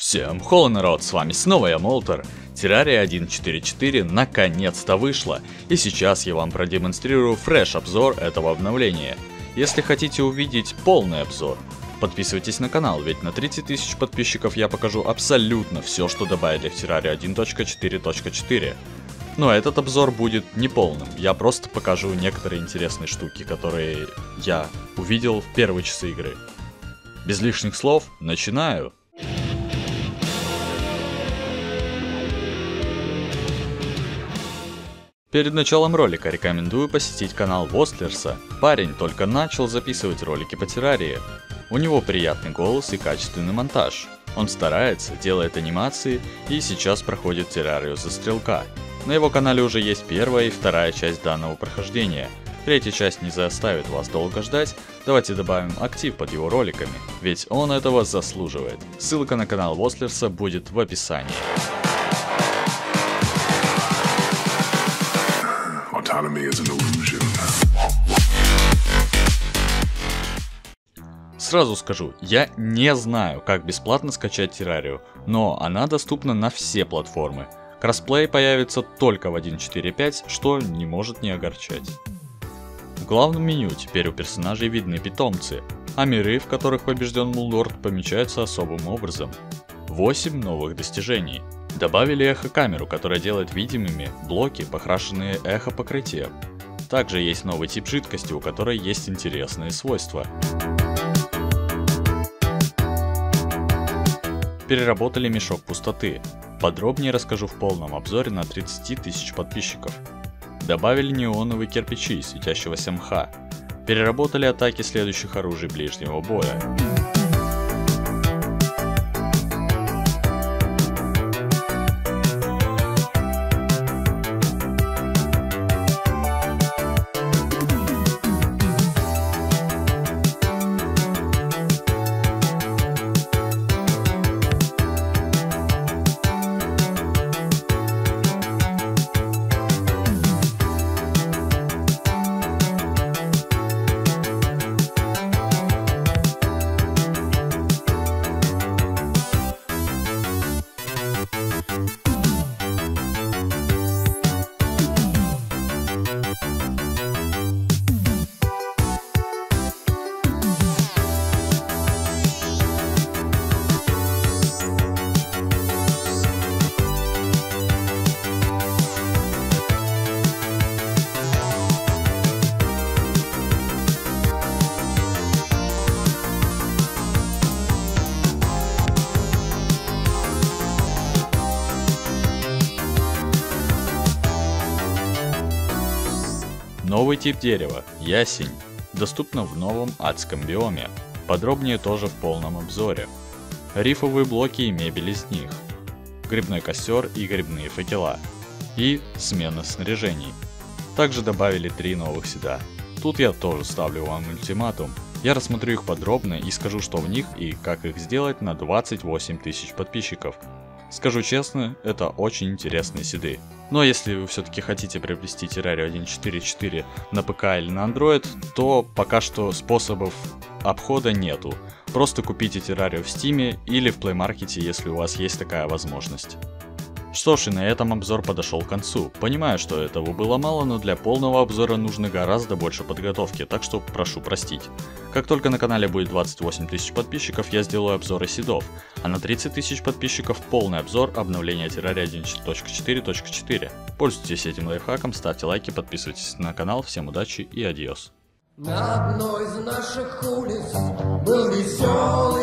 Всем холо, народ, с вами снова я, Молтер. Террария 1.4.4 наконец-то вышла, и сейчас я вам продемонстрирую фреш-обзор этого обновления. Если хотите увидеть полный обзор, подписывайтесь на канал, ведь на 30 тысяч подписчиков я покажу абсолютно все, что добавили в Террарию 1.4.4. Но этот обзор будет неполным, я просто покажу некоторые интересные штуки, которые я увидел в первые часы игры. Без лишних слов, начинаю! Перед началом ролика рекомендую посетить канал Востлерса. Парень только начал записывать ролики по террарии. У него приятный голос и качественный монтаж. Он старается, делает анимации и сейчас проходит террарию за стрелка. На его канале уже есть первая и вторая часть данного прохождения. Третья часть не заставит вас долго ждать, давайте добавим актив под его роликами, ведь он этого заслуживает. Ссылка на канал Востлерса будет в описании. Сразу скажу, я не знаю, как бесплатно скачать террарию, но она доступна на все платформы. Кроссплей появится только в 1.4.5, что не может не огорчать. В главном меню теперь у персонажей видны питомцы, а миры, в которых побежден Мунлорд, помечаются особым образом. 8 новых достижений. Добавили эхо-камеру, которая делает видимыми блоки, покрашенные эхо-покрытием. Также есть новый тип жидкости, у которой есть интересные свойства. Переработали мешок пустоты. Подробнее расскажу в полном обзоре на 30 тысяч подписчиков. Добавили неоновые кирпичи светящегося мха. Переработали атаки следующих оружий ближнего боя. Новый тип дерева – ясень. Доступно в новом адском биоме. Подробнее тоже в полном обзоре. Рифовые блоки и мебель из них. Грибной костер и грибные факела. И смена снаряжений. Также добавили три новых седа. Тут я тоже ставлю вам ультиматум. Я рассмотрю их подробно и скажу, что в них и как их сделать на 28 тысяч подписчиков. Скажу честно, это очень интересные седы. Но если вы все-таки хотите приобрести Terraria 1.4.4 на ПК или на Android, то пока что способов обхода нету. Просто купите Terraria в Steam или в Play Market, если у вас есть такая возможность. Что ж, и на этом обзор подошел к концу. Понимаю, что этого было мало, но для полного обзора нужно гораздо больше подготовки, так что прошу простить. Как только на канале будет 28 тысяч подписчиков, я сделаю обзоры седов, а на 30 тысяч подписчиков полный обзор обновления Terraria 1.4.4. Пользуйтесь этим лайфхаком, ставьте лайки, подписывайтесь на канал, всем удачи и адьос. На одной из наших улиц был веселый